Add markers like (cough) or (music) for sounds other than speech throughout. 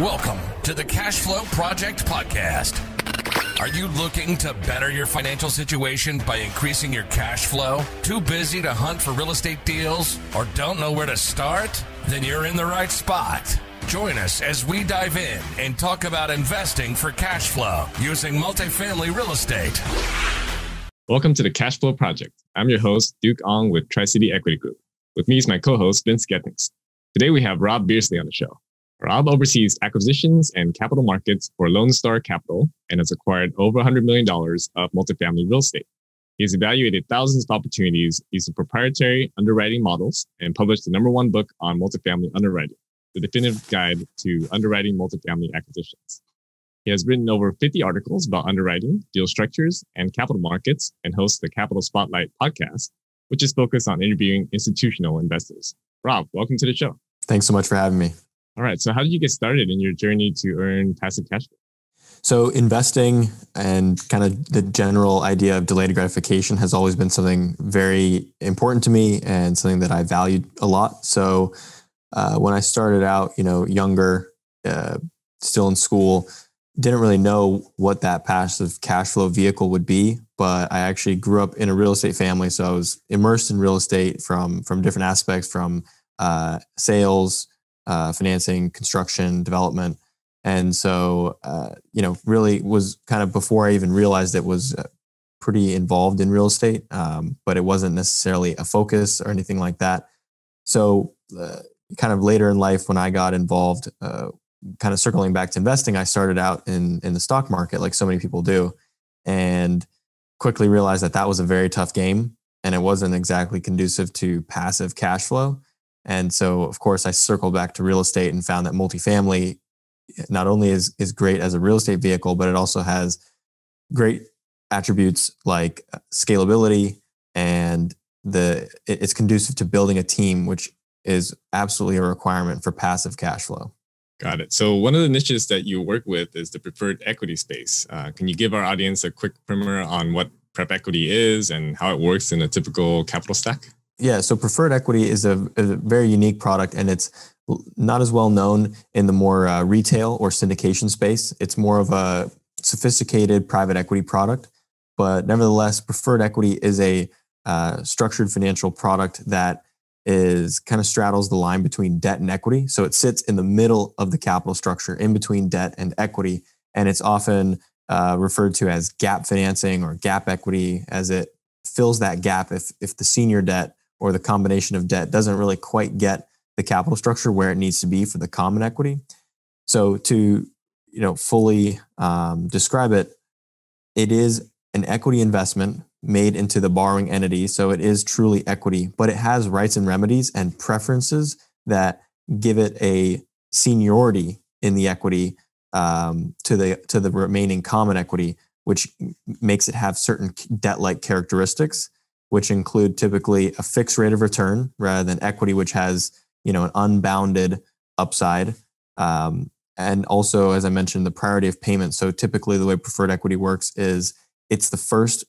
Welcome to the Cash Flow Project Podcast. Are you looking to better your financial situation by increasing your cash flow? Too busy to hunt for real estate deals or don't know where to start? Then you're in the right spot. Join us as we dive in and talk about investing for cash flow using multifamily real estate. Welcome to the Cash Flow Project. I'm your host, Duke Ong with Tri City Equity Group. With me is my co host, Vince Gethings. Today we have Rob Beardsley on the show. Rob oversees acquisitions and capital markets for Lone Star Capital and has acquired over $100 million of multifamily real estate. He has evaluated thousands of opportunities using proprietary underwriting models and published the number one book on multifamily underwriting, the definitive guide to underwriting multifamily acquisitions. He has written over 50 articles about underwriting, deal structures, and capital markets, and hosts the Capital Spotlight podcast, which is focused on interviewing institutional investors. Rob, welcome to the show. Thanks so much for having me. All right. So, how did you get started in your journey to earn passive cash flow? So, investing and kind of the general idea of delayed gratification has always been something very important to me and something that I valued a lot. So, uh, when I started out, you know, younger, uh, still in school, didn't really know what that passive cash flow vehicle would be, but I actually grew up in a real estate family, so I was immersed in real estate from from different aspects, from uh, sales, uh, financing, construction, development. And so, uh, you know, really was kind of before I even realized it was uh, pretty involved in real estate, um, but it wasn't necessarily a focus or anything like that. So, uh, kind of later in life, when I got involved, uh, kind of circling back to investing, I started out in in the stock market, like so many people do, and quickly realized that that was a very tough game, and it wasn't exactly conducive to passive cash flow. And so, of course, I circled back to real estate and found that multifamily not only is, is great as a real estate vehicle, but it also has great attributes like uh, scalability and the it's conducive to building a team, which is absolutely a requirement for passive cash flow. Got it. So one of the niches that you work with is the preferred equity space. Uh, can you give our audience a quick primer on what pref equity is and how it works in a typical capital stack? Yeah, so preferred equity is a, a, very unique product and it's not as well known in the more uh, retail or syndication space. It's more of a sophisticated private equity product, but nevertheless, preferred equity is a uh, structured financial product that is kind of straddles the line between debt and equity. So it sits in the middle of the capital structure in between debt and equity. And it's often uh, referred to as gap financing or gap equity as it fills that gap if, if the senior debt or the combination of debt doesn't really quite get the capital structure where it needs to be for the common equity. So to you know fully um, describe it, it is an equity investment made into the borrowing entity. So it is truly equity, but it has rights and remedies and preferences that give it a seniority in the equity um, to the to the remaining common equity, which makes it have certain debt-like characteristics which include typically a fixed rate of return rather than equity, which has you know an unbounded upside. Um, and also, as I mentioned, the priority of payment. So typically, the way preferred equity works is it's the first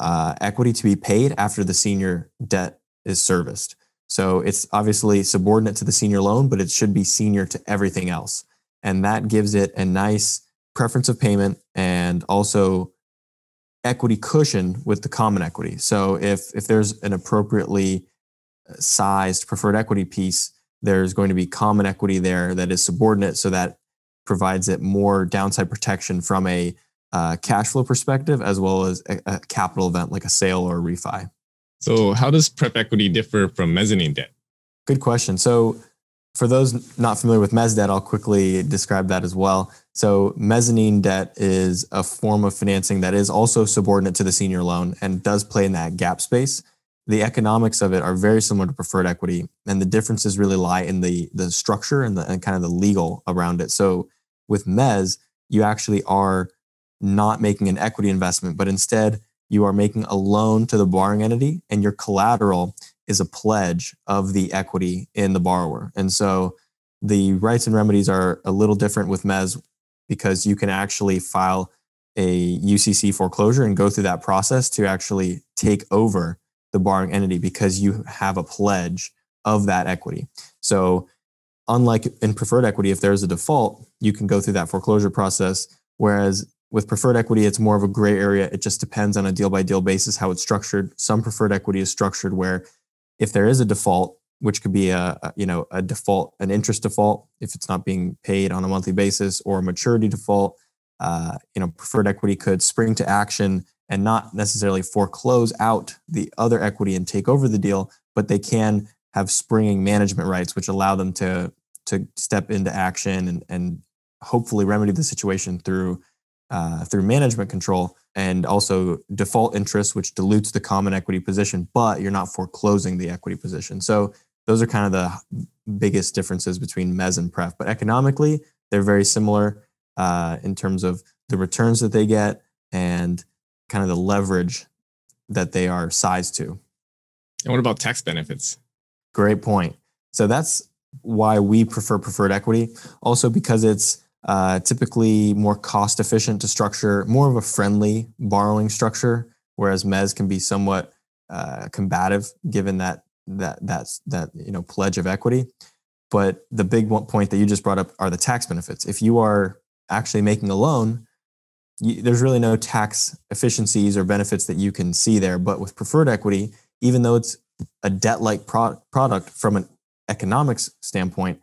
uh, equity to be paid after the senior debt is serviced. So it's obviously subordinate to the senior loan, but it should be senior to everything else. And that gives it a nice preference of payment and also equity cushion with the common equity. So if if there's an appropriately uh, sized preferred equity piece, there's going to be common equity there that is subordinate, so that provides it more downside protection from a uh, cash flow perspective as well as a, a capital event like a sale or a refi. So how does pref equity differ from mezzanine debt? Good question. So for those not familiar with mezz debt, I'll quickly describe that as well. So, mezzanine debt is a form of financing that is also subordinate to the senior loan and does play in that gap space. The economics of it are very similar to preferred equity, and the differences really lie in the the structure and the and kind of the legal around it. So, with mezz, you actually are not making an equity investment, but instead you are making a loan to the borrowing entity, and your collateral is a pledge of the equity in the borrower. And so the rights and remedies are a little different with Mezz because you can actually file a UCC foreclosure and go through that process to actually take over the borrowing entity because you have a pledge of that equity. So unlike in preferred equity, if there's a default, you can go through that foreclosure process. Whereas with preferred equity, it's more of a gray area. It just depends on a deal by deal basis how it's structured. Some preferred equity is structured where if there is a default, which could be a, you know a default, an interest default if it's not being paid on a monthly basis, or a maturity default. Uh, you know, preferred equity could spring to action and not necessarily foreclose out the other equity and take over the deal, but they can have springing management rights, which allow them to to step into action and, and hopefully remedy the situation through uh, through management control and also default interest, which dilutes the common equity position, but you're not foreclosing the equity position. So those are kind of the biggest differences between mez and pref. But economically, they're very similar uh, in terms of the returns that they get and kind of the leverage that they are sized to. And what about tax benefits? Great point. So that's why we prefer preferred equity. Also, because it's uh, typically more cost efficient to structure, more of a friendly borrowing structure, whereas mez can be somewhat uh, combative given that that that's that you know pledge of equity. But the big one point that you just brought up are the tax benefits. If you are actually making a loan, you, there's really no tax efficiencies or benefits that you can see there. But with preferred equity, even though it's a debt-like pro- product from an economics standpoint,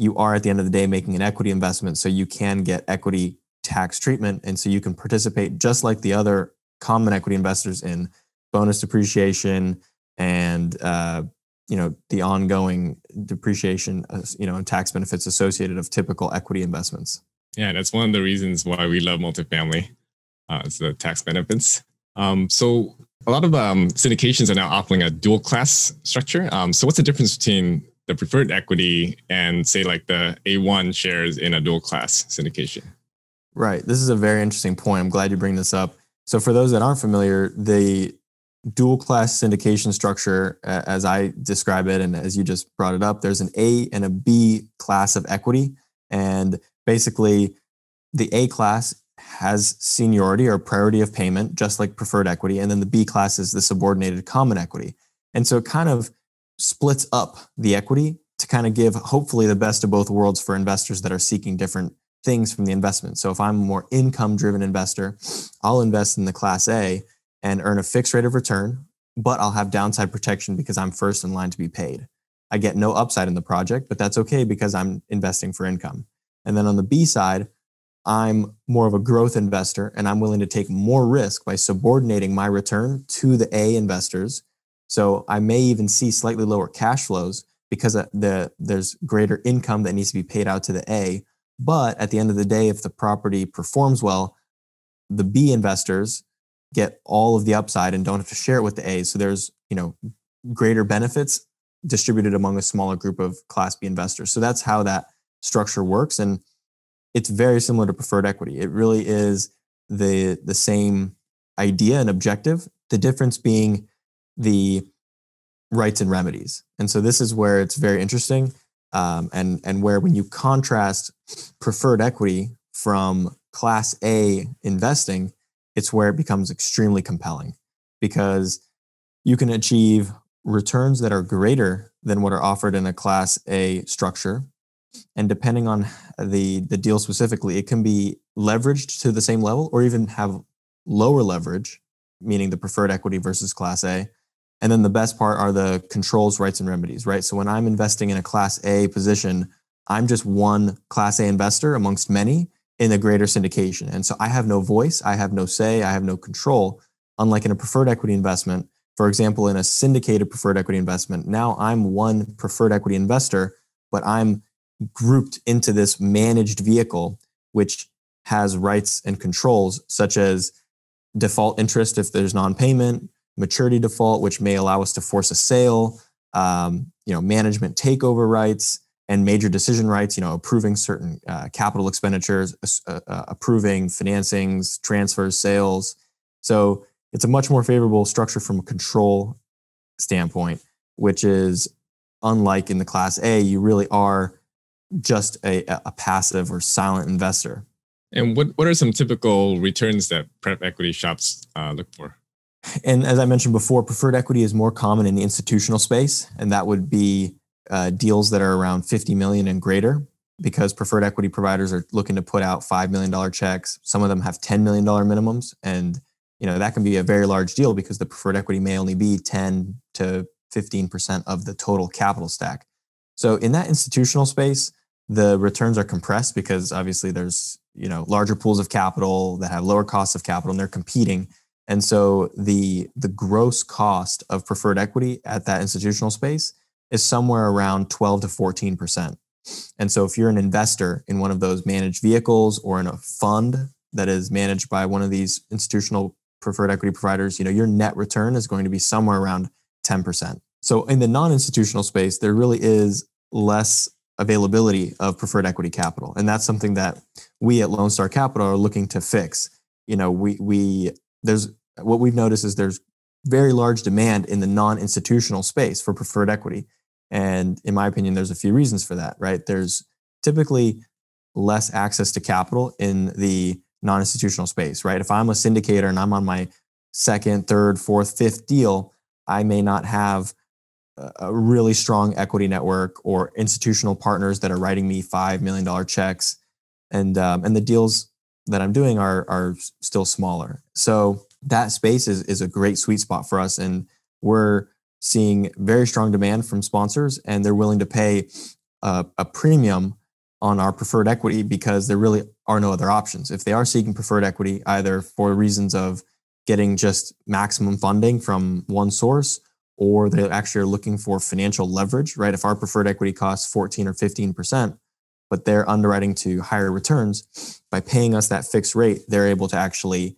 you are at the end of the day making an equity investment, so you can get equity tax treatment, and so you can participate just like the other common equity investors in bonus depreciation and uh, you know the ongoing depreciation, uh, you know, and tax benefits associated of typical equity investments. Yeah, that's one of the reasons why we love multifamily. Uh, it's the tax benefits. Um, so a lot of um, syndications are now offering a dual class structure. Um, so what's the difference between the preferred equity and say like the A1 shares in a dual class syndication? Right. This is a very interesting point. I'm glad you bring this up. So for those that aren't familiar, the dual class syndication structure, as I describe it, and as you just brought it up, there's an A and a B class of equity. And basically, the A class has seniority or priority of payment, just like preferred equity. And then the B class is the subordinated common equity. And so it kind of splits up the equity to kind of give hopefully the best of both worlds for investors that are seeking different things from the investment. So if I'm a more income driven investor, I'll invest in the class A and earn a fixed rate of return, but I'll have downside protection because I'm first in line to be paid. I get no upside in the project, but that's okay because I'm investing for income. And then on the B side, I'm more of a growth investor and I'm willing to take more risk by subordinating my return to the A investors. So I may even see slightly lower cash flows because uh, the, there's greater income that needs to be paid out to the A. But at the end of the day, if the property performs well, the B investors get all of the upside and don't have to share it with the A. So there's, you know, greater benefits distributed among a smaller group of class B investors. So that's how that structure works. And it's very similar to preferred equity. It really is the the same idea and objective. The difference being the rights and remedies. And so this is where it's very interesting, um, and and where when you contrast preferred equity from Class A investing, it's where it becomes extremely compelling because you can achieve returns that are greater than what are offered in a Class A structure and depending on the the deal specifically it can be leveraged to the same level or even have lower leverage meaning the preferred equity versus class a and then the best part are the controls rights and remedies right? So when i'm investing in a class a position i'm just one class a investor amongst many in a greater syndication. And so i have no voice i have no say i have no control unlike in a preferred equity investment. For example in a syndicated preferred equity investment now i'm one preferred equity investor but i'm grouped into this managed vehicle, which has rights and controls such as default interest if there's non-payment, maturity default, which may allow us to force a sale, um, you know, management takeover rights, and major decision rights. You know, approving certain uh, capital expenditures, uh, uh, approving financings, transfers, sales. So it's a much more favorable structure from a control standpoint, which is unlike in the class A. You really are just a, a passive or silent investor. And what, what are some typical returns that pref equity shops uh, look for? And as I mentioned before, preferred equity is more common in the institutional space, and that would be uh, deals that are around 50 million and greater because preferred equity providers are looking to put out $5 million checks. Some of them have $10 million minimums. And, you know, that can be a very large deal because the preferred equity may only be 10 to 15% of the total capital stack. So in that institutional space, the returns are compressed because obviously there's, you know, larger pools of capital that have lower costs of capital and they're competing. And so the the gross cost of preferred equity at that institutional space is somewhere around 12 to 14 percent. And so if you're an investor in one of those managed vehicles or in a fund that is managed by one of these institutional preferred equity providers, you know, your net return is going to be somewhere around 10%. So in the non-institutional space, there really is less availability of preferred equity capital. And that's something that we at Lone Star Capital are looking to fix. You know, we we there's what we've noticed is there's very large demand in the non-institutional space for preferred equity. And in my opinion, there's a few reasons for that, right? There's typically less access to capital in the non institutional space, right? If I'm a syndicator and I'm on my second, third, fourth, fifth deal, I may not have a really strong equity network or institutional partners that are writing me $5 million checks. And, um, and the deals that I'm doing are, are still smaller. So that space is, is a great sweet spot for us. And we're seeing very strong demand from sponsors and they're willing to pay a, a, premium on our preferred equity because there really are no other options. If they are seeking preferred equity, either for reasons of getting just maximum funding from one source or they actually are looking for financial leverage, right? If our preferred equity costs 14 or 15%, but they're underwriting to higher returns, by paying us that fixed rate, they're able to actually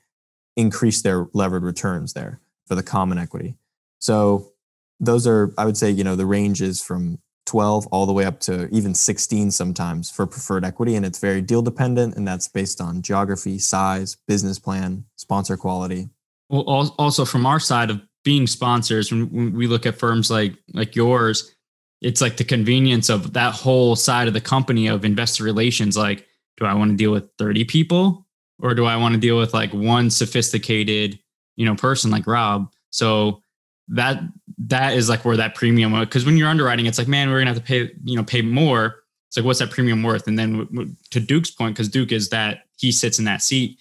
increase their levered returns there for the common equity. So those are, I would say, you know, the range is from 12 all the way up to even 16 sometimes for preferred equity. And it's very deal dependent. And that's based on geography, size, business plan, sponsor quality. Well, also from our side of being sponsors, when we look at firms like like yours, it's like the convenience of that whole side of the company of investor relations. Like, do I want to deal with 30 people or do I want to deal with like one sophisticated, you know, person like Rob? So that that is like where that premium because when you're underwriting it's like man we're gonna have to pay you know pay more. It's like what's that premium worth? And then to duke's point because duke is that he sits in that seat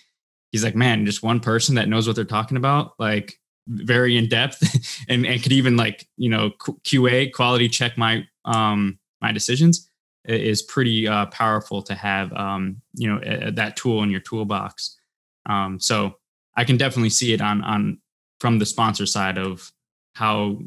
he's like man just one person that knows what they're talking about like very in depth (laughs) and, and could even like you know qa quality check my um my decisions is pretty uh, powerful to have um you know a, that tool in your toolbox um so i can definitely see it on on from the sponsor side of how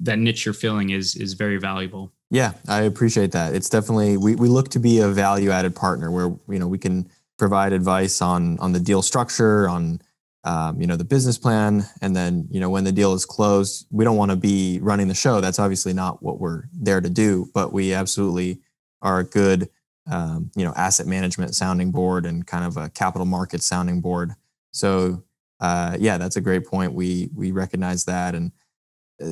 that niche you're filling is is very valuable. Yeah, I appreciate that. It's definitely we we look to be a value added partner where you know we can provide advice on on the deal structure, on um, you know the business plan, and then you know when the deal is closed, we don't want to be running the show. That's obviously not what we're there to do, but we absolutely are a good um, you know asset management sounding board and kind of a capital market sounding board. So uh, yeah, that's a great point. We we recognize that and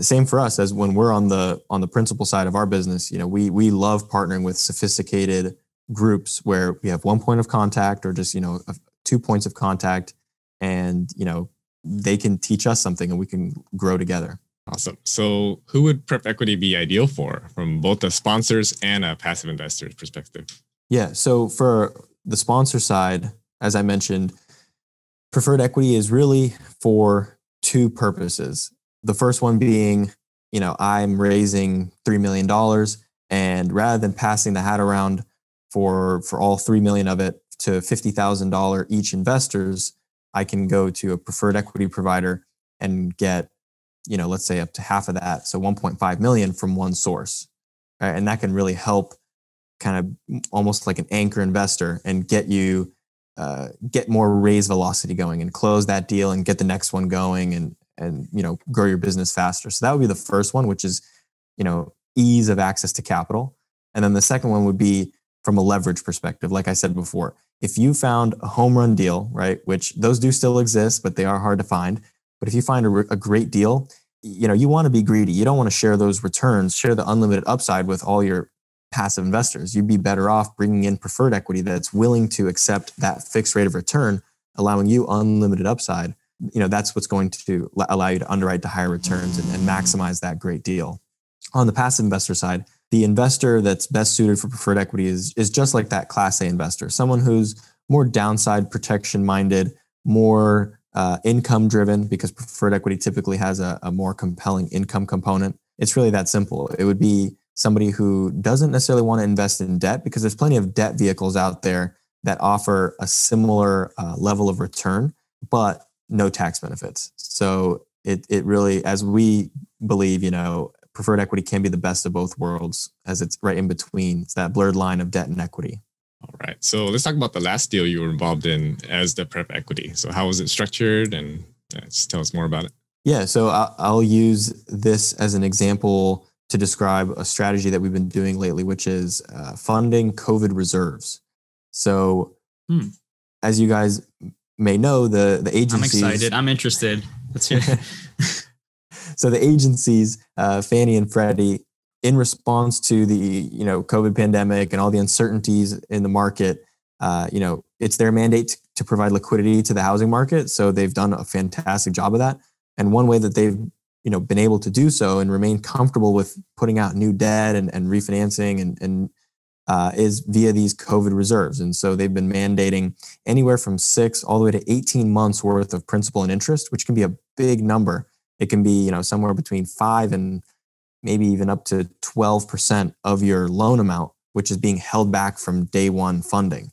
same for us as when we're on the on the principal side of our business you know we we love partnering with sophisticated groups where we have one point of contact or just you know two points of contact and you know they can teach us something and we can grow together awesome so who would pref equity be ideal for from both the sponsors and a passive investor's perspective yeah so for the sponsor side as i mentioned preferred equity is really for two purposes the first one being, you know, I'm raising $3 million. And rather than passing the hat around for, for all 3 million of it to $50,000 each investors, I can go to a preferred equity provider and get, you know, let's say up to half of that. So 1.5 million from one source. Right? And that can really help kind of almost like an anchor investor and get you uh, get more raise velocity going and close that deal and get the next one going and and you know grow your business faster so that would be the first one which is you know ease of access to capital and then the second one would be from a leverage perspective like i said before if you found a home run deal right which those do still exist but they are hard to find but if you find a, a great deal you know you want to be greedy. You don't want to share those returns share the unlimited upside with all your passive investors. You'd be better off bringing in preferred equity that's willing to accept that fixed rate of return allowing you unlimited upside. You know that's what's going to allow you to underwrite to higher returns and, and maximize that great deal. On the passive investor side the investor that's best suited for preferred equity is is just like that class A investor, someone who's more downside protection minded, more uh, income driven because preferred equity typically has a, a more compelling income component. It's really that simple. It would be somebody who doesn't necessarily want to invest in debt because there's plenty of debt vehicles out there that offer a similar uh, level of return, but no tax benefits. So it it really, as we believe, you know, preferred equity can be the best of both worlds as it's right in between. It's that blurred line of debt and equity. All right. So let's talk about the last deal you were involved in as the pref equity. So how was it structured and uh, just tell us more about it. Yeah. So I'll use this as an example to describe a strategy that we've been doing lately, which is uh, funding COVID reserves. So hmm. as you guys may know, the, the agencies. I'm excited. I'm interested. Let's hear (laughs) so the agencies, uh, Fannie and Freddie, in response to the you know COVID pandemic and all the uncertainties in the market, uh, you know it's their mandate to, to provide liquidity to the housing market. So they've done a fantastic job of that. And one way that they've you know been able to do so and remain comfortable with putting out new debt and, and refinancing and, and uh, is via these COVID reserves. And so they've been mandating anywhere from six all the way to 18 months worth of principal and interest, which can be a big number. It can be, you know, somewhere between five and maybe even up to 12% of your loan amount, which is being held back from day one funding.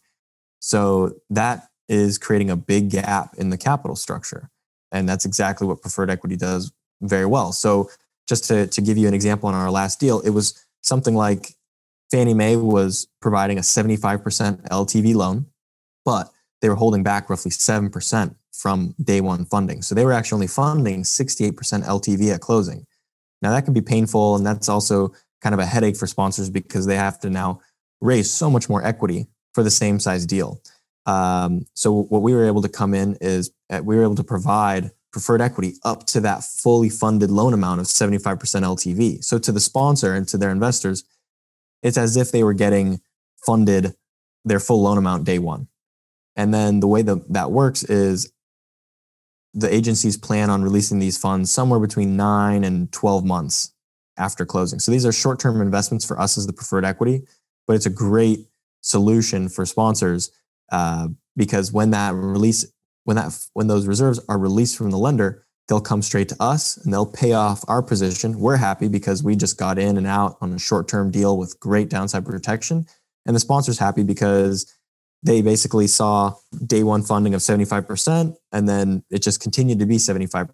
So that is creating a big gap in the capital structure. And that's exactly what preferred equity does very well. So just to, to give you an example on our last deal, it was something like Fannie Mae was providing a 75% LTV loan, but they were holding back roughly 7% from day one funding. So they were actually only funding 68% LTV at closing. Now that can be painful, and that's also kind of a headache for sponsors because they have to now raise so much more equity for the same size deal. Um, so what we were able to come in is uh, we were able to provide preferred equity up to that fully funded loan amount of 75% LTV. So to the sponsor and to their investors, it's as if they were getting funded their full loan amount day one. And then the way that that works is the agencies plan on releasing these funds somewhere between nine and 12 months after closing. So these are short term investments for us as the preferred equity, but it's a great solution for sponsors uh, because when that release, when that when those reserves are released from the lender, they'll come straight to us and they'll pay off our position. We're happy because we just got in and out on a short term deal with great downside protection, and the sponsor's happy because they basically saw day one funding of 75% and then it just continued to be 75%.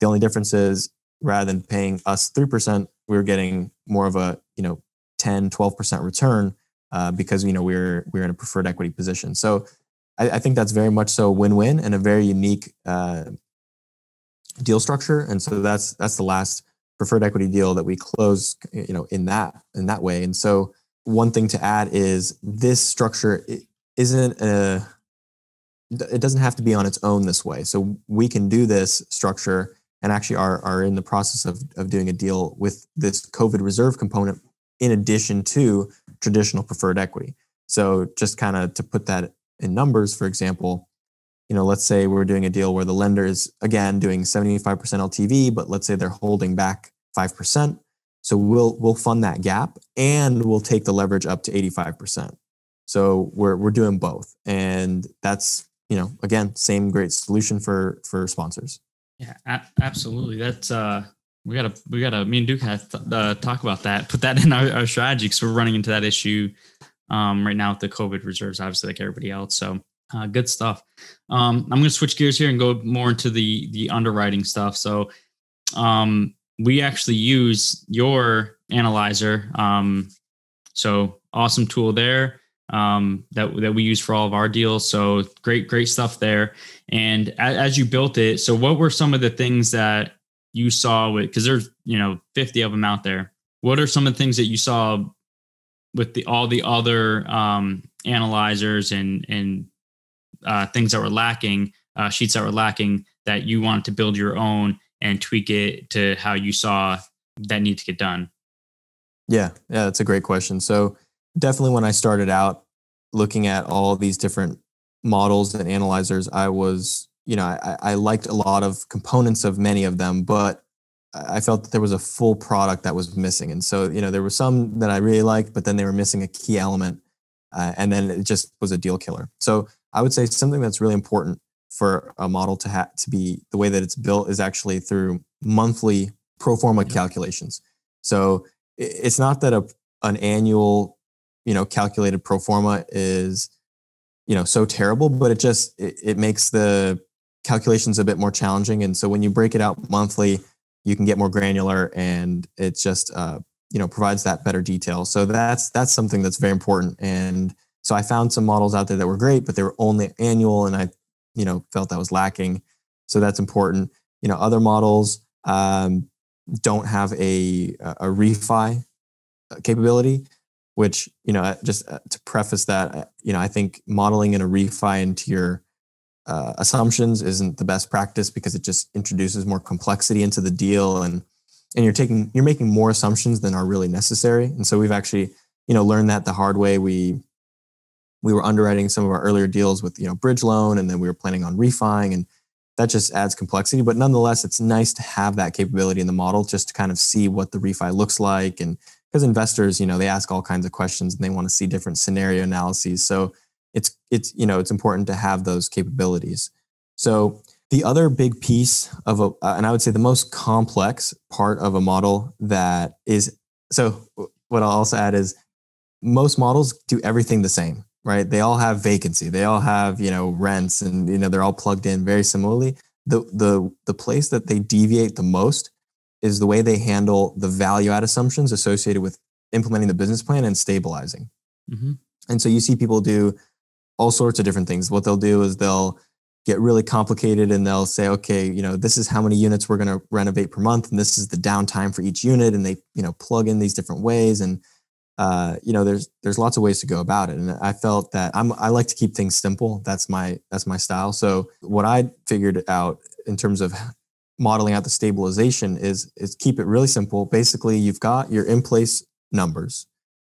The only difference is rather than paying us 3%, we were getting more of a, you know, 10, 12% return uh, because, you know, we we're, we we're in a preferred equity position. So I, I think that's very much so win-win and a very unique uh, deal structure. And so that's, that's the last preferred equity deal that we closed, you know, in that, in that way. And so one thing to add is this structure isn't a it doesn't have to be on its own this way. So we can do this structure and actually are, are in the process of, of doing a deal with this COVID reserve component in addition to traditional preferred equity. So just kind of to put that in numbers, for example, you know, let's say we're doing a deal where the lender is again doing 75% LTV, but let's say they're holding back 5%. So we'll we'll fund that gap and we'll take the leverage up to 85%. So we're we're doing both, and that's you know again same great solution for for sponsors. Yeah, absolutely. That's uh we gotta we gotta me and Duke have to uh, talk about that. Put that (laughs) in our, our strategy because we're running into that issue um, right now with the COVID reserves, obviously like everybody else. So uh, good stuff. Um, I'm gonna switch gears here and go more into the the underwriting stuff. So um, we actually use your analyzer. Um, so awesome tool there um, that that we use for all of our deals. So great, great stuff there. And as, as you built it, so what were some of the things that you saw with because there's you know 50 of them out there. What are some of the things that you saw with the all the other um, analyzers and and uh, things that were lacking, uh, sheets that were lacking that you wanted to build your own and tweak it to how you saw that need to get done? Yeah, yeah, that's a great question. So definitely when I started out looking at all these different models and analyzers, I was, you know, I, I liked a lot of components of many of them, but I felt that there was a full product that was missing. And so, you know, there were some that I really liked, but then they were missing a key element. Uh, and then it just was a deal killer. So I would say something that's really important for a model to have to be the way that it's built is actually through monthly pro forma yeah. calculations. So it's not that a an annual, you know, calculated pro forma is, you know, so terrible, but it just it, it makes the calculations a bit more challenging. And so when you break it out monthly, you can get more granular and it just uh, you know provides that better detail. So that's that's something that's very important. And so I found some models out there that were great, but they were only annual, and I you know felt that was lacking. So that's important. You know, other models um, don't have a a refi capability, which you know just uh, to preface that, uh, you know I think modeling in a refi into your uh, assumptions isn't the best practice because it just introduces more complexity into the deal and and you're taking you're making more assumptions than are really necessary. And so we've actually you know learned that the hard way. We we were underwriting some of our earlier deals with you know bridge loan and then we were planning on refining and that just adds complexity. But nonetheless it's nice to have that capability in the model just to kind of see what the refi looks like and because investors you know they ask all kinds of questions and they want to see different scenario analyses so it's it's you know it's important to have those capabilities. So the other big piece of a uh, and I would say the most complex part of a model that is so what I'll also add is most models do everything the same, right? They all have vacancy, they all have you know rents, and you know they're all plugged in very similarly. The the the place that they deviate the most is the way they handle the value add assumptions associated with implementing the business plan and stabilizing. Mm-hmm. And so you see people do all sorts of different things. What they'll do is they'll get really complicated and they'll say, okay, you know, this is how many units we're going to renovate per month, and this is the downtime for each unit, and they, you know, plug in these different ways, and uh, you know, there's there's lots of ways to go about it. And I felt that I'm I like to keep things simple. That's my that's my style. So what I figured out in terms of modeling out the stabilization is is keep it really simple. Basically, you've got your in place numbers,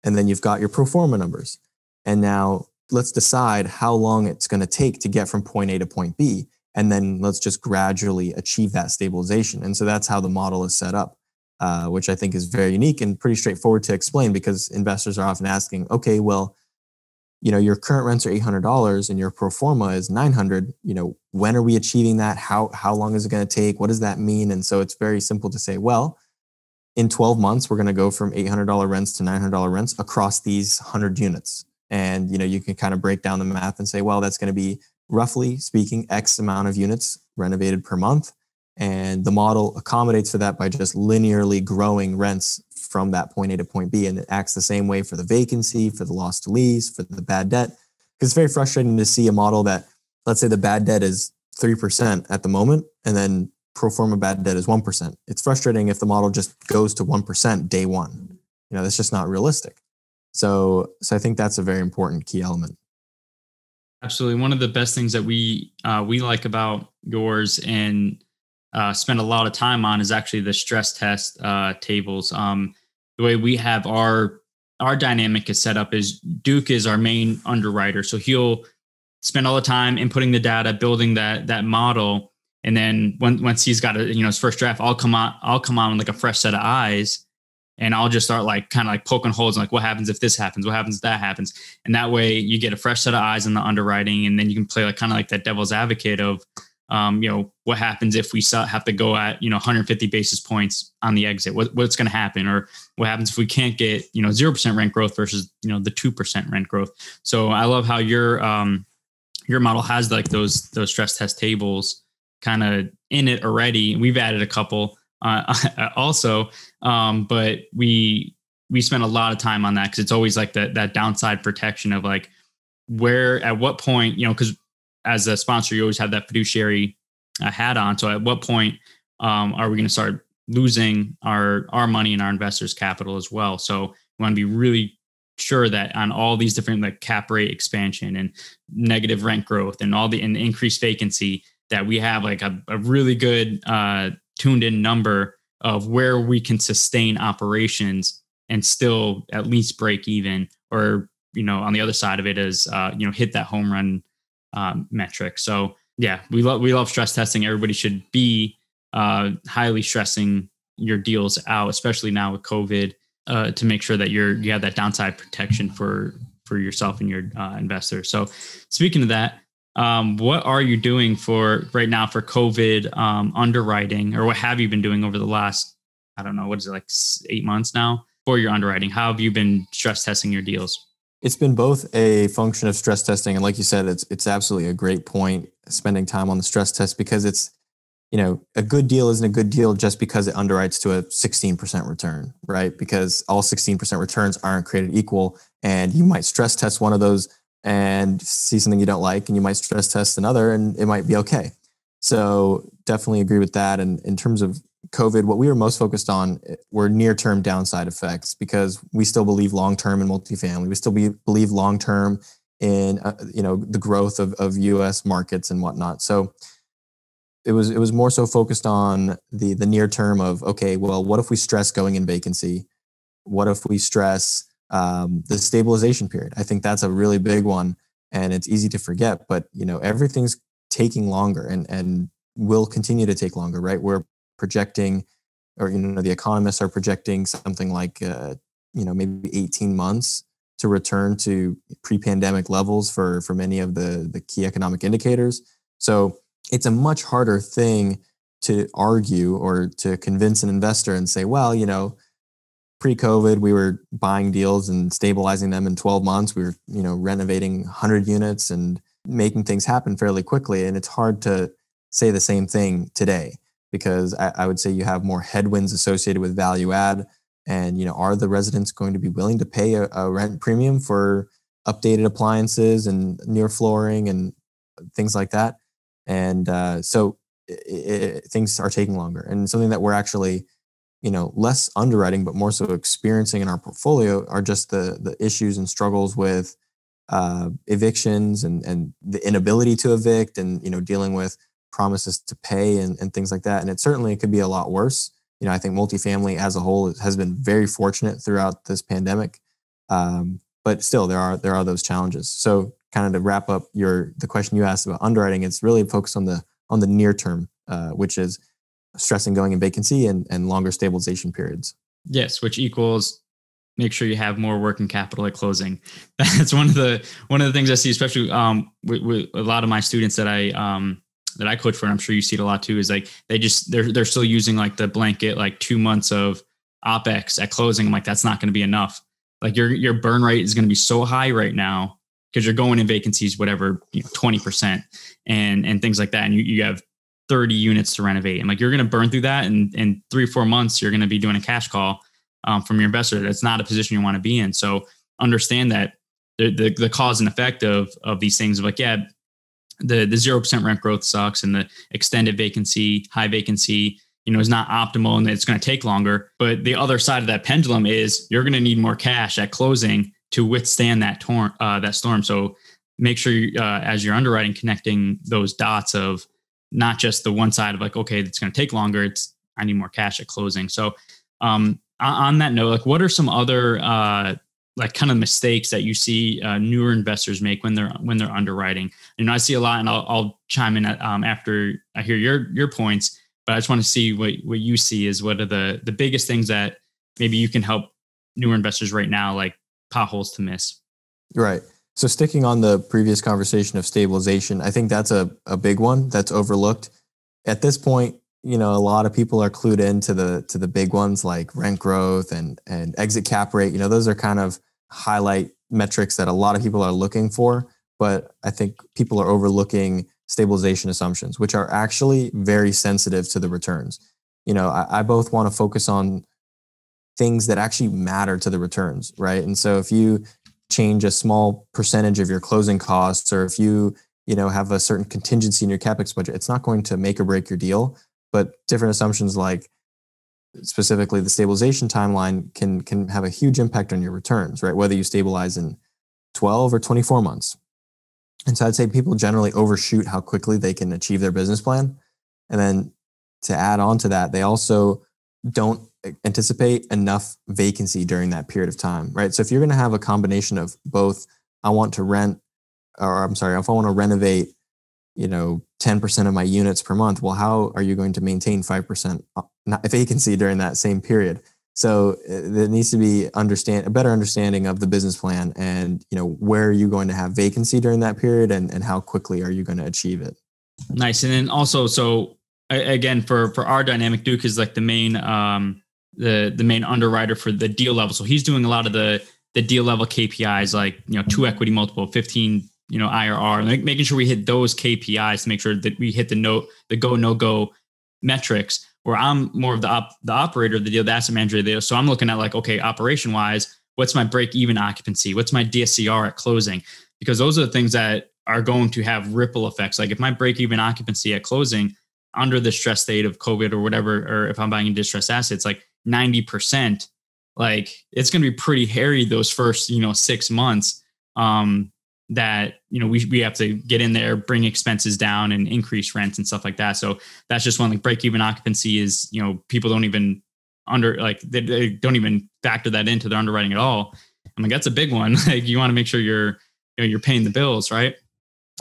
and then you've got your pro forma numbers, and now let's decide how long it's going to take to get from point A to point B. And then let's just gradually achieve that stabilization. And so that's how the model is set up, uh, which I think is very unique and pretty straightforward to explain because investors are often asking, okay, well, you know, your current rents are $800 and your pro forma is 900, you know, when are we achieving that? How, how long is it going to take? What does that mean? And so it's very simple to say, well, in 12 months, we're going to go from $800 rents to $900 rents across these 100 units and you know you can kind of break down the math and say well that's going to be roughly speaking x amount of units renovated per month and the model accommodates for that by just linearly growing rents from that point a to point b and it acts the same way for the vacancy for the loss to lease for the bad debt. Because it's very frustrating to see a model that let's say the bad debt is 3% at the moment and then pro forma bad debt is 1% it's frustrating if the model just goes to 1% day one. You know that's just not realistic. So, so I think that's a very important key element. Absolutely, one of the best things that we uh, we like about yours and uh, spend a lot of time on is actually the stress test uh, tables. Um, the way we have our our dynamic is set up is Duke is our main underwriter, so he'll spend all the time inputting the data, building that that model, and then when, once he's got a you know his first draft, I'll come on I'll come on with like a fresh set of eyes and I'll just start like kind of like poking holes and like what happens if this happens, what happens if that happens, and that way you get a fresh set of eyes on the underwriting, and then you can play like kind of like that devil's advocate of, um, you know, what happens if we have to go at you know 150 basis points on the exit, what, what's going to happen, or what happens if we can't get you know zero percent rent growth versus you know the two percent rent growth. So I love how your um your model has like those those stress test tables kind of in it already. We've added a couple uh, (laughs) also. Um, but we we spend a lot of time on that because it's always like that that downside protection of like where at what point you know because as a sponsor you always have that fiduciary uh, hat on. So at what point um, are we going to start losing our our money and our investors' capital as well? So we want to be really sure that on all these different like cap rate expansion and negative rent growth and all the and increased vacancy that we have like a, a really good uh, tuned in number of where we can sustain operations and still at least break even or you know on the other side of it is uh, you know hit that home run um, metric so yeah we love we love stress testing everybody should be uh, highly stressing your deals out, especially now with COVID, uh, to make sure that you're you have that downside protection for for yourself and your uh, investors. So, speaking of that, um, what are you doing for right now for COVID um, underwriting, or what have you been doing over the last I don't know what is it like eight months now for your underwriting? How have you been stress testing your deals? It's been both a function of stress testing, and like you said, it's it's absolutely a great point spending time on the stress test because it's you know a good deal isn't a good deal just because it underwrites to a 16% return, right? Because all 16% returns aren't created equal, and you might stress test one of those and see something you don't like, and you might stress test another, and it might be okay. So definitely agree with that. And in terms of COVID, what we were most focused on eh, were near term downside effects because we still believe long term in multifamily. We still be, believe long term in uh, you know the growth of, of U.S. markets and whatnot. So it was it was more so focused on the the near term of okay, well, what if we stress going in vacancy? What if we stress um, the stabilization period? I think that's a really big one, and it's easy to forget. But you know everything's taking longer and and will continue to take longer. Right? We're projecting, or you know, the economists are projecting something like uh, you know maybe 18 months to return to pre-pandemic levels for for many of the the key economic indicators. So it's a much harder thing to argue or to convince an investor and say, well, you know, pre-COVID, we were buying deals and stabilizing them in 12 months. We were, you know, renovating 100 units and making things happen fairly quickly. And it's hard to say the same thing today because I, I, would say you have more headwinds associated with value add. And you know, are the residents going to be willing to pay a, a rent premium for updated appliances and newer flooring and things like that? And uh, so it, it, things are taking longer, and something that we're actually, you know, less underwriting but more so experiencing in our portfolio are just the the issues and struggles with uh, evictions and and the inability to evict, and you know, dealing with promises to pay and, and things like that. And it certainly could be a lot worse. You know, I think multifamily as a whole has been very fortunate throughout this pandemic. Um, but still there are there are those challenges. So kind of to wrap up your the question you asked about underwriting, it's really focused on the on the near term, uh, which is stress and going in vacancy and, and longer stabilization periods. Yes, which equals make sure you have more working capital at closing. (laughs) That's one of the one of the things I see, especially um, with, with a lot of my students that I um, that I coach for, and I'm sure you see it a lot too, is like they just they're they're still using like the blanket like two months of opex at closing. I'm like, that's not going to be enough. Like your your burn rate is going to be so high right now because you're going in vacancies, whatever, you know, 20% and and things like that. And you, you have 30 units to renovate. And like you're going to burn through that and in three or four months, you're going to be doing a cash call um, from your investor. That's not a position you want to be in. So understand that the, the, the cause and effect of of these things like, yeah, the the zero percent rent growth sucks, and the extended vacancy, high vacancy, you know, is not optimal, and it's going to take longer. But the other side of that pendulum is you're going to need more cash at closing to withstand that torn uh, that storm. So make sure you, uh, as you're underwriting, connecting those dots of not just the one side of like, okay, it's going to take longer. It's I need more cash at closing. So um, on that note, like, what are some other uh, like kind of mistakes that you see uh, newer investors make when they're when they're underwriting. You know, I see a lot, and I'll, I'll chime in at, um, after I hear your your points. But I just want to see what what you see is what are the the biggest things that maybe you can help newer investors right now, like potholes to miss. Right. So sticking on the previous conversation of stabilization, I think that's a, a big one that's overlooked. At this point, you know, a lot of people are clued into the to the big ones like rent growth and and exit cap rate. You know, those are kind of highlight metrics that a lot of people are looking for, but I think people are overlooking stabilization assumptions, which are actually very sensitive to the returns. You know, I, I both want to focus on things that actually matter to the returns, right? And so if you change a small percentage of your closing costs, or if you you know have a certain contingency in your capex budget, it's not going to make or break your deal. But different assumptions like specifically the stabilization timeline can can have a huge impact on your returns, right? Whether you stabilize in 12 or 24 months. And so I'd say people generally overshoot how quickly they can achieve their business plan. And then to add on to that, they also don't anticipate enough vacancy during that period of time, right? So if you're going to have a combination of both, I want to rent, or I'm sorry, if I want to renovate, you know, 10% of my units per month. Well, how are you going to maintain 5% vacancy during that same period? So uh, there needs to be understand a better understanding of the business plan and you know where are you going to have vacancy during that period and, and how quickly are you going to achieve it. Nice. And then also so again for for our dynamic Duke is like the main um the the main underwriter for the deal level. So he's doing a lot of the the deal level KPIs like you know two equity multiple, 15 you know IRR, making sure we hit those KPIs to make sure that we hit the no the go no go metrics where I'm more of the op, the operator of the deal, the asset manager of the deal. So I'm looking at like, okay, operation wise, what's my break even occupancy? What's my DSCR at closing? Because those are the things that are going to have ripple effects. Like if my break even occupancy at closing under the stress state of COVID or whatever, or if I'm buying distressed assets, like 90%, like it's going to be pretty hairy those first, you know, six months. Um, that you know we, we have to get in there bring expenses down and increase rents and stuff like that. So that's just one like break even occupancy is you know people don't even under like they, they don't even factor that into their underwriting at all. I'm like that's a big one. (laughs) Like you want to make sure you're you know you're paying the bills right?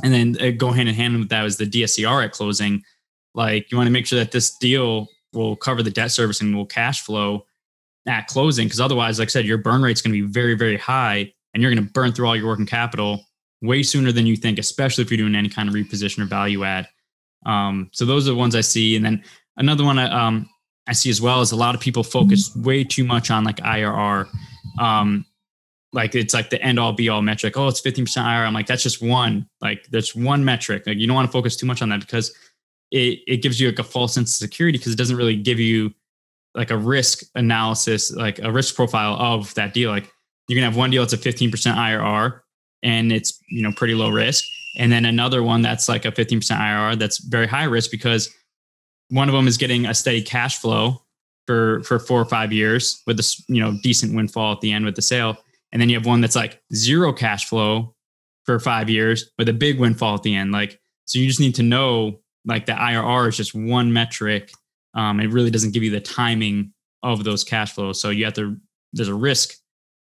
And then uh, go hand in hand with that is the dscr at closing. Like you want to make sure that this deal will cover the debt service and will cash flow at closing because otherwise like i said your burn rate's going to be very very high and you're going to burn through all your working capital way sooner than you think, especially if you're doing any kind of reposition or value add. Um, so those are the ones I see. And then another one I, um, I see as well is a lot of people focus way too much on like IRR. Um, like it's like the end all be all metric. Oh, it's 15% IRR. I'm like, that's just one, like there's one metric. Like you don't want to focus too much on that because it, it gives you like a false sense of security because it doesn't really give you like a risk analysis, like a risk profile of that deal. Like you're gonna have one deal that's a 15% IRR and it's you know pretty low risk. And then another one that's like a 15% IRR that's very high risk because one of them is getting a steady cash flow for for 4 or 5 years with this you know decent windfall at the end with the sale. And then you have one that's like zero cash flow for 5 years with a big windfall at the end. Like so you just need to know like the IRR is just one metric. Um, it really doesn't give you the timing of those cash flows. So you have to there's a risk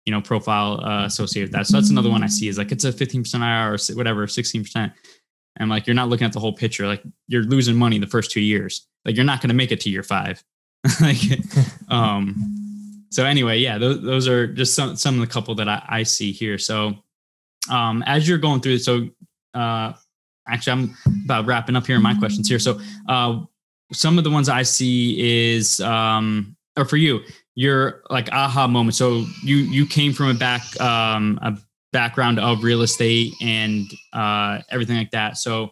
you know profile uh, associated with that. So that's another one I see is like it's a 15% IRR or whatever, 16%. And like you're not looking at the whole picture. Like you're losing money the first two years. Like you're not going to make it to year five. (laughs) like, (laughs) um, so anyway, yeah, those, those are just some some of the couple that I, I see here. So um, as you're going through, so uh, actually I'm about wrapping up here in my questions here. So uh, some of the ones I see is um, or for you, your like aha moment. So you you came from a back um, a background of real estate and uh, everything like that. So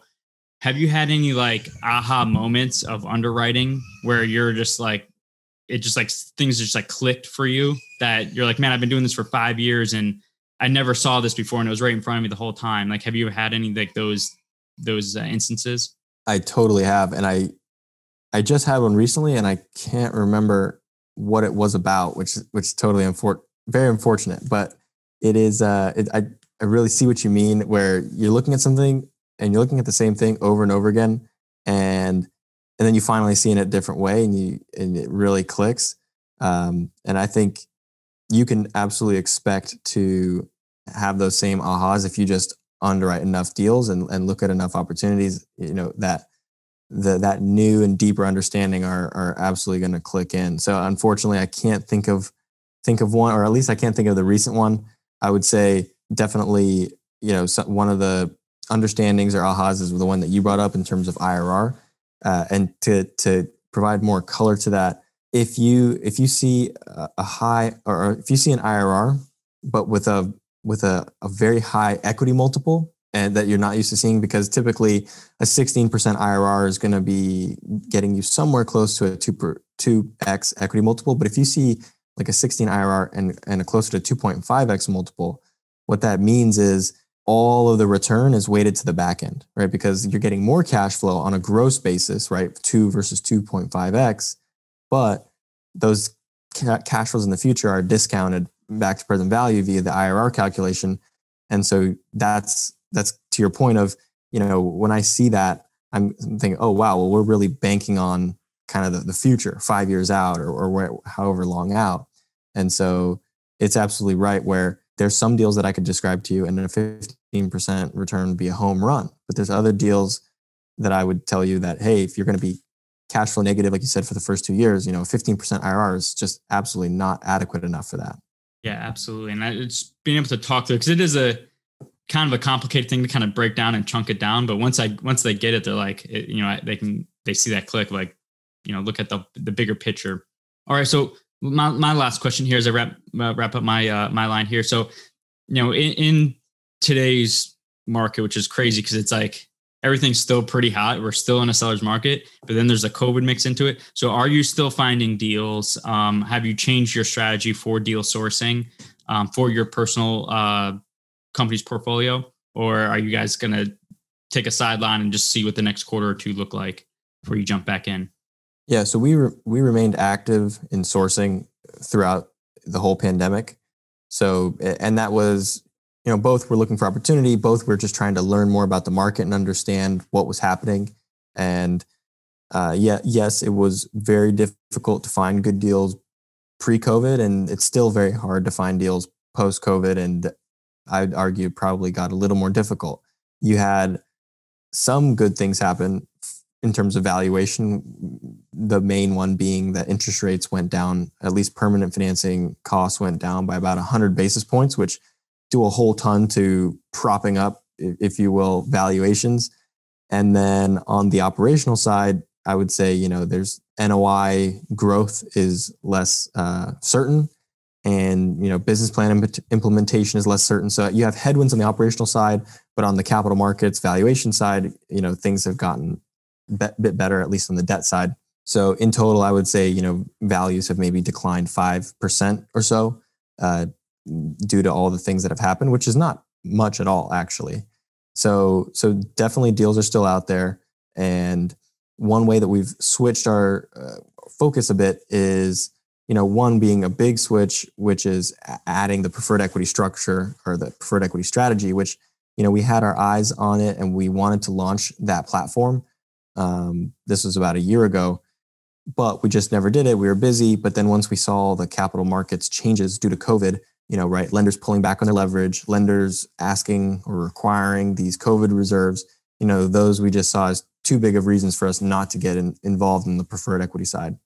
have you had any like aha moments of underwriting where you're just like it just like things just like clicked for you that you're like man I've been doing this for 5 years and I never saw this before and it was right in front of me the whole time. Like have you had any like those those uh, instances? I totally have and I I just had one recently and I can't remember what it was about, which which is totally unfor- very unfortunate. But it is. Uh, it, I I really see what you mean. Where you're looking at something and you're looking at the same thing over and over again, and and then you finally see it a different way, and you and it really clicks. Um, and I think you can absolutely expect to have those same ahas if you just underwrite enough deals and, and look at enough opportunities. You know that the, that new and deeper understanding are are absolutely going to click in. So unfortunately, I can't think of think of one, or at least I can't think of the recent one. I would say definitely, you know, one of the understandings or ahas is the one that you brought up in terms of IRR, uh, and to to provide more color to that. If you if you see a high or if you see an IRR, but with a with a, a very high equity multiple, and that you're not used to seeing because typically a 16% IRR is going to be getting you somewhere close to a 2 per, 2x equity multiple. But if you see like a 16 IRR and, and a closer to 2.5x multiple, what that means is all of the return is weighted to the back end, right? Because you're getting more cash flow on a gross basis, right? 2 versus 2.5x, but those cash flows in the future are discounted back to present value via the IRR calculation. And so that's that's to your point of you know when i see that i'm thinking oh wow well we're really banking on kind of the, the future five years out or, or where, however long out and so it's absolutely right where there's some deals that i could describe to you and a 15% return would be a home run but there's other deals that I would tell you that hey, if you're going to be cash flow negative, like you said, for the first two years, you know, 15% IRR is just absolutely not adequate enough for that. Yeah, absolutely. And it's being able to talk through because it is a kind of a complicated thing to kind of break down and chunk it down. But once I once they get it, they're like, it, you know, they can they see that click, like, you know, look at the the bigger picture. All right, so my my last question here as I wrap uh, wrap up my uh, my line here. So, you know, in, in today's market, which is crazy because it's like everything's still pretty hot. We're still in a seller's market, but then there's a COVID mix into it. So, are you still finding deals? Um, have you changed your strategy for deal sourcing um, for your personal uh, company's portfolio, or are you guys going to take a sideline and just see what the next quarter or two look like before you jump back in? Yeah, so we re- we remained active in sourcing throughout the whole pandemic. So, and that was you know, both were looking for opportunity, both were just trying to learn more about the market and understand what was happening. And uh, yeah, yes, it was very difficult to find good deals pre-COVID, and it's still very hard to find deals post-COVID. And I'd argue probably got a little more difficult. You had some good things happen in terms of valuation. The main one being that interest rates went down, at least permanent financing costs went down by about 100 basis points, which do a whole ton to propping up, if you will, valuations. And then on the operational side, I would say, you know, there's NOI growth is less uh, certain and, you know, business plan implementation is less certain. So you have headwinds on the operational side, but on the capital markets valuation side, you know, things have gotten a bit better, at least on the debt side. So in total, I would say, you know, values have maybe declined 5% or so. Uh, due to all the things that have happened, which is not much at all, actually. So, so definitely deals are still out there. And one way that we've switched our uh, focus a bit is, you know, one being a big switch, which is adding the preferred equity structure or the preferred equity strategy, which, you know, we had our eyes on it and we wanted to launch that platform. Um, this was about a year ago, but we just never did it. We were busy. But then once we saw the capital markets changes due to COVID, you know, right, lenders pulling back on their leverage, lenders asking or requiring these COVID reserves, you know, those we just saw as too big of reasons for us not to get in, involved in the preferred equity side.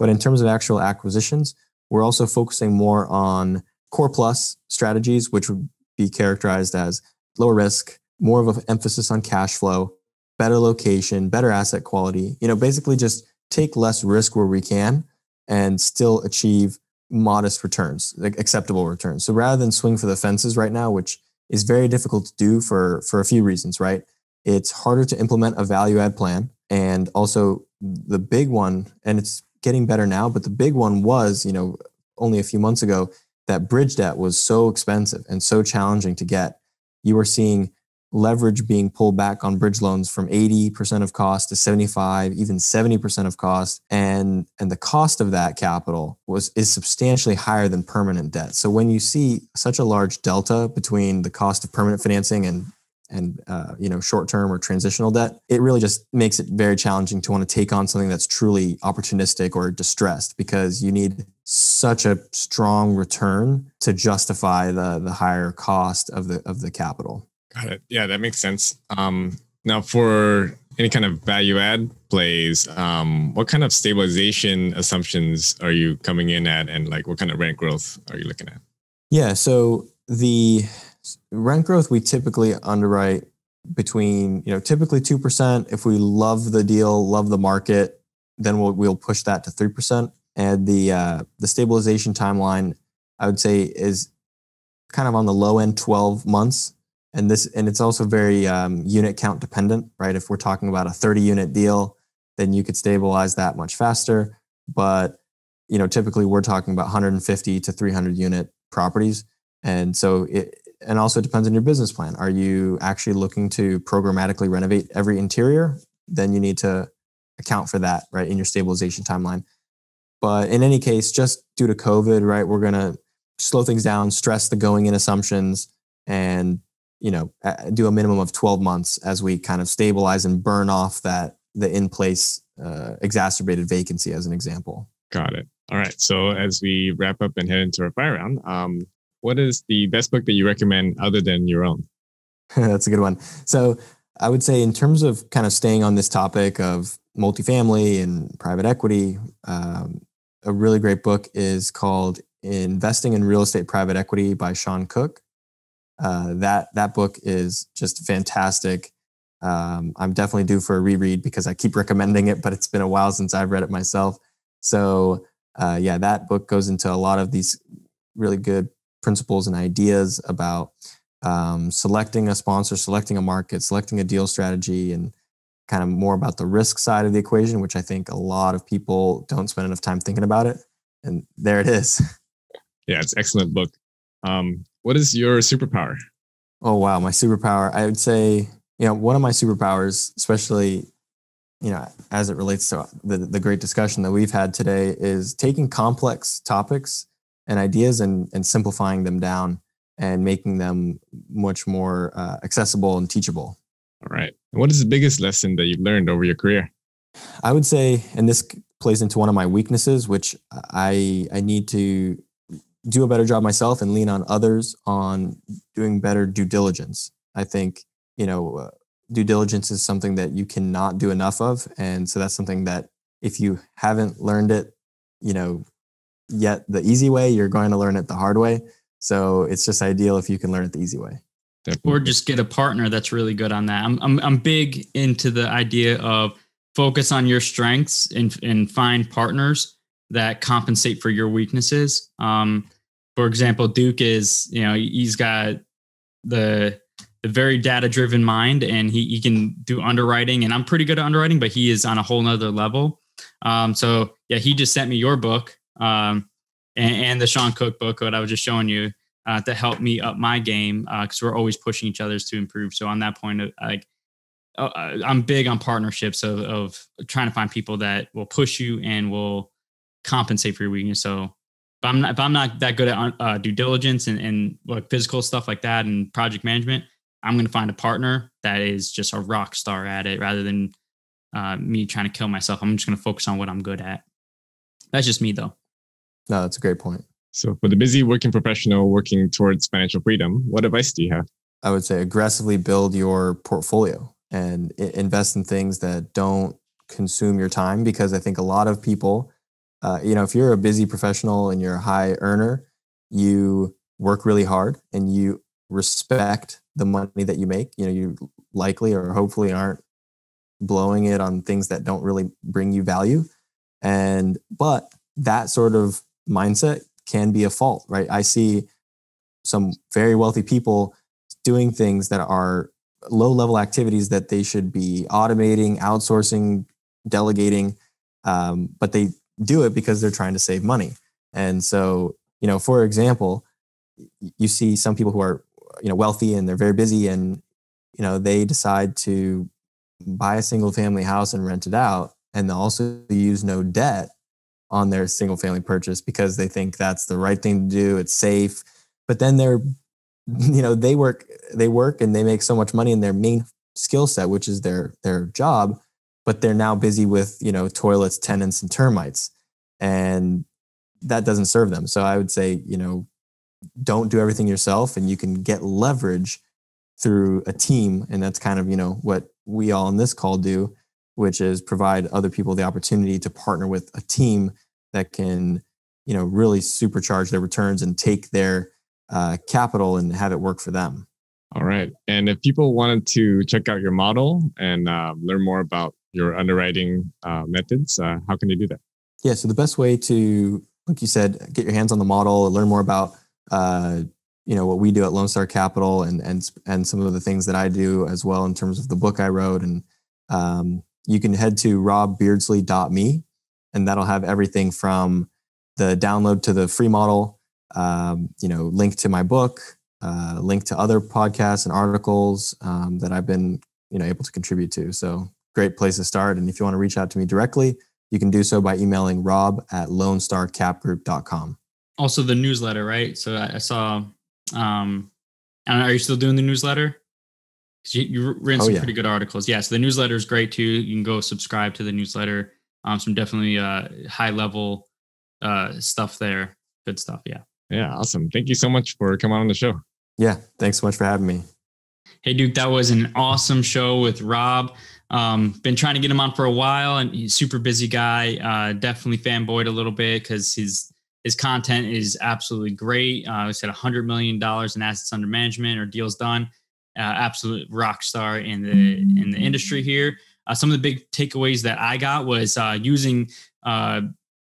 But in terms of actual acquisitions, we're also focusing more on core plus strategies, which would be characterized as lower risk, more of an emphasis on cash flow, better location, better asset quality. You know, basically just take less risk where we can and still achieve modest returns, like acceptable returns. So rather than swing for the fences right now, which is very difficult to do for for a few reasons, right? It's harder to implement a value add plan, and also the big one, and it's getting better now, but the big one was, you know, only a few months ago that bridge debt was so expensive and so challenging to get. You were seeing leverage being pulled back on bridge loans from 80% of cost to 75 even 70% of cost and and the cost of that capital was is substantially higher than permanent debt so when you see such a large delta between the cost of permanent financing and and uh, you know short term or transitional debt it really just makes it very challenging to want to take on something that's truly opportunistic or distressed because you need such a strong return to justify the the higher cost of the of the capital Got it. Yeah, that makes sense. Um, now, for any kind of value add plays, um, what kind of stabilization assumptions are you coming in at, and like what kind of rent growth are you looking at? Yeah, so the rent growth we typically underwrite between you know typically two percent. If we love the deal, love the market, then we'll we'll push that to three percent. And the uh, the stabilization timeline, I would say, is kind of on the low end, twelve months and this and it's also very um, unit count dependent right if we're talking about a 30 unit deal then you could stabilize that much faster but you know typically we're talking about 150 to 300 unit properties and so it and also it depends on your business plan. Are you actually looking to programmatically renovate every interior? Then you need to account for that right in your stabilization timeline. But in any case just due to covid right we're going to slow things down stress the going in assumptions and you know do a minimum of 12 months as we kind of stabilize and burn off that the in place uh, exacerbated vacancy as an example. Got it. All right. So as we wrap up and head into our fire round um, what is the best book that you recommend other than your own (laughs) that's a good one so I would say, in terms of kind of staying on this topic of multifamily and private equity, um, a really great book is called Investing in Real Estate Private Equity by Sean Cook. Uh, that that book is just fantastic. Um, I'm definitely due for a reread because I keep recommending it, but it's been a while since I've read it myself. So uh, yeah, that book goes into a lot of these really good principles and ideas about um, selecting a sponsor, selecting a market, selecting a deal strategy, and kind of more about the risk side of the equation, which I think a lot of people don't spend enough time thinking about it. And there it is. (laughs) Yeah, it's excellent book. Um, what is your superpower? Oh wow, my superpower. I would say, you know, one of my superpowers, especially, you know, as it relates to the the great discussion that we've had today, is taking complex topics and ideas and and simplifying them down and making them much more uh, accessible and teachable. All right. What is the biggest lesson that you've learned over your career? I would say, and this plays into one of my weaknesses, which I I need to do a better job myself and lean on others on doing better due diligence. I think, you know, uh, due diligence is something that you cannot do enough of. And so that's something that if you haven't learned it, you know, yet the easy way, you're going to learn it the hard way. So it's just ideal if you can learn it the easy way. Definitely. Or just get a partner that's really good on that. I'm, I'm, I'm big into the idea of focus on your strengths and, and find partners that compensate for your weaknesses. Um, for example, Duke is, you know, he's got the the very data driven mind and he, he can do underwriting and I'm pretty good at underwriting, but he is on a whole nother level. Um, so yeah, he just sent me your book um, and, and, the Sean Cook book, that I was just showing you uh, to help me up my game. Uh, cause we're always pushing each other's to improve. So on that point, like uh, I'm big on partnerships of, of trying to find people that will push you and will compensate for your weakness. So if I'm not, if I'm not that good at uh, due diligence and, and like physical stuff like that and project management, I'm going to find a partner that is just a rock star at it rather than uh, me trying to kill myself. I'm just going to focus on what I'm good at. That's just me though. No, that's a great point. So for the busy working professional working towards financial freedom, what advice do you have? I would say aggressively build your portfolio and invest in things that don't consume your time because I think a lot of people uh, you know, if you're a busy professional and you're a high earner, you work really hard and you respect the money that you make. You know, you likely or hopefully aren't blowing it on things that don't really bring you value. And, but that sort of mindset can be a fault, right? I see some very wealthy people doing things that are low level activities that they should be automating, outsourcing, delegating. Um, but they do it because they're trying to save money. And so, you know, for example, you see some people who are, you know, wealthy and they're very busy and, you know, they decide to buy a single family house and rent it out and they'll also use no debt on their single family purchase because they think that's the right thing to do, it's safe. But then they're (laughs) you know, they work they work and they make so much money in their main skill set, which is their their job, but they're now busy with you know toilets tenants and termites. And that doesn't serve them. So i would say you know don't do everything yourself and you can get leverage through a team. And that's kind of you know what we all in this call do which is provide other people the opportunity to partner with a team that can you know really supercharge their returns and take their uh, capital and have it work for them all right and if people wanted to check out your model and uh, learn more about your underwriting uh, methods, uh, how can they do that? Yeah, so the best way to, like you said, get your hands on the model, learn more about, uh, you know, what we do at Lone Star Capital, and and and some of the things that I do as well in terms of the book I wrote. And um, you can head to robbeardsley.me, and that'll have everything from the download to the free model, um, you know, link to my book, uh, link to other podcasts and articles um, that I've been, you know, able to contribute to. So great place to start. And if you want to reach out to me directly, you can do so by emailing rob at lonestarcapgroup.com. Also, the newsletter, right? So I saw, um, are you still doing the newsletter? You, you ran oh, some yeah. pretty good articles. Yeah, so the newsletter is great too. You can go subscribe to the newsletter. Um, some definitely uh, high level uh, stuff there. Good stuff. Yeah. Yeah, awesome. Thank you so much for coming on the show. Yeah, thanks so much for having me. Hey, Duke, that was an awesome show with Rob. Um, been trying to get him on for a while, and he's super busy guy. Uh, definitely fanboyed a little bit because his his content is absolutely great. Uh, he said hundred million dollars in assets under management or deals done. Uh, absolute rock star in the in the industry here. Uh, some of the big takeaways that I got was uh, using uh,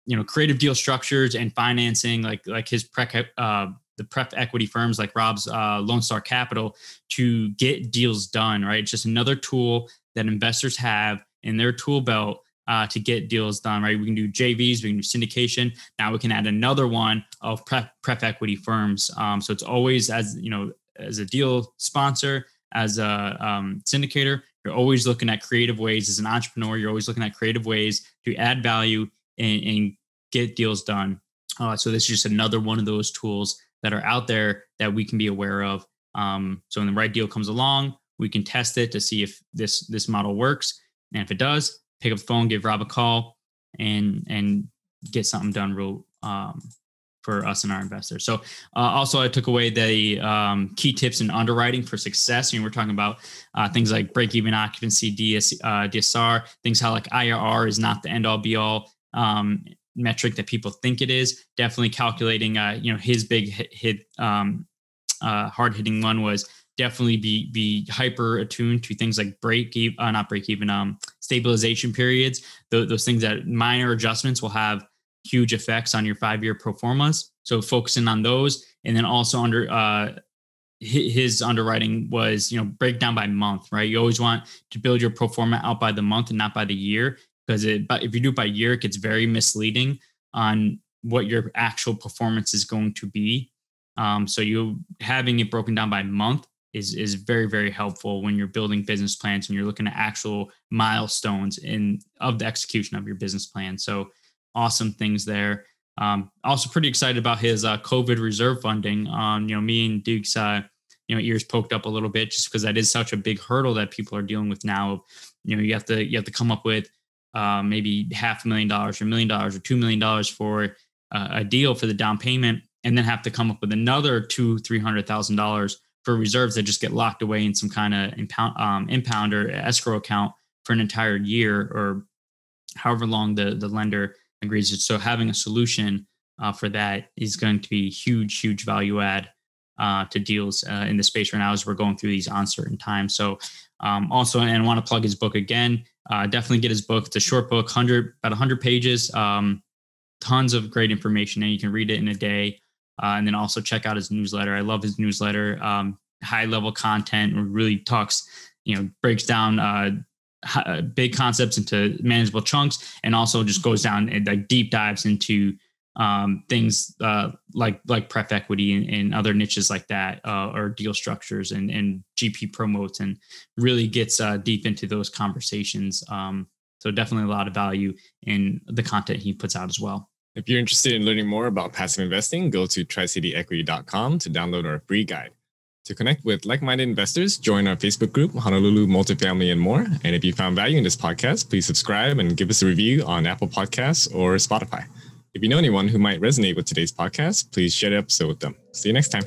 you know creative deal structures and financing, like like his pref uh, the pref equity firms like Rob's Lone Star Capital to get deals done. Right, it's just another tool that investors have in their tool belt uh, to get deals done, right? We can do JVs, we can do syndication. Now we can add another one of pref, pref equity firms. Um, so it's always as you know, as a deal sponsor, as a um, syndicator, you're always looking at creative ways. As an entrepreneur, you're always looking at creative ways to add value and, and get deals done. Uh, so this is just another one of those tools that are out there that we can be aware of. Um, so when the right deal comes along, we can test it to see if this this model works, and if it does, pick up the phone, give Rob a call, and and get something done real um, for us and our investors. So uh, also I took away the um, key tips in underwriting for success. You know, we're talking about uh, things like break-even occupancy, DS, uh, DSR, things how like IRR is not the end-all be-all um, metric that people think it is. Definitely calculating, uh, you know, his big hit, hit um, uh, hard-hitting one was definitely be be hyper attuned to things like break even, uh, not break even, um, stabilization periods. Those, those things that minor adjustments will have huge effects on your five year pro formas. So focusing on those, and then also under uh, his underwriting was you know break down by month, right? You always want to build your pro forma out by the month and not by the year because it. But if you do it by year, it gets very misleading on what your actual performance is going to be. Um, so you having it broken down by month is is very very helpful when you're building business plans and you're looking at actual milestones in of the execution of your business plan. So awesome things there. Um, also pretty excited about his uh, COVID reserve funding. Um, you know, me and Duke's uh, you know ears poked up a little bit just because that is such a big hurdle that people are dealing with now. You know, you have to you have to come up with uh, maybe half a million dollars or a million dollars or two million dollars for uh, a deal for the down payment, and then have to come up with another two three hundred thousand dollars for reserves that just get locked away in some kind of impound, um, impound or escrow account for an entire year or however long the, the lender agrees. So having a solution uh, for that is going to be huge, huge value add uh, to deals uh, in the space right now as we're going through these uncertain times. So um, also, and I want to plug his book again. Uh, definitely get his book. It's a short book, hundred about hundred pages. Um, tons of great information, and you can read it in a day. Uh, and then also check out his newsletter. I love his newsletter. Um, high level content, really talks, you know, breaks down uh, big concepts into manageable chunks, and also just goes down and like deep dives into um, things uh, like like pref equity and, and, other niches like that, uh, or deal structures and, and GP promotes, and really gets uh, deep into those conversations. Um, so definitely a lot of value in the content he puts out as well. If you're interested in learning more about passive investing, go to tricityequity.com to download our free guide. To connect with like minded investors, join our Facebook group, Honolulu Multifamily and more. And if you found value in this podcast, please subscribe and give us a review on Apple Podcasts or Spotify. If you know anyone who might resonate with today's podcast, please share the episode with them. See you next time.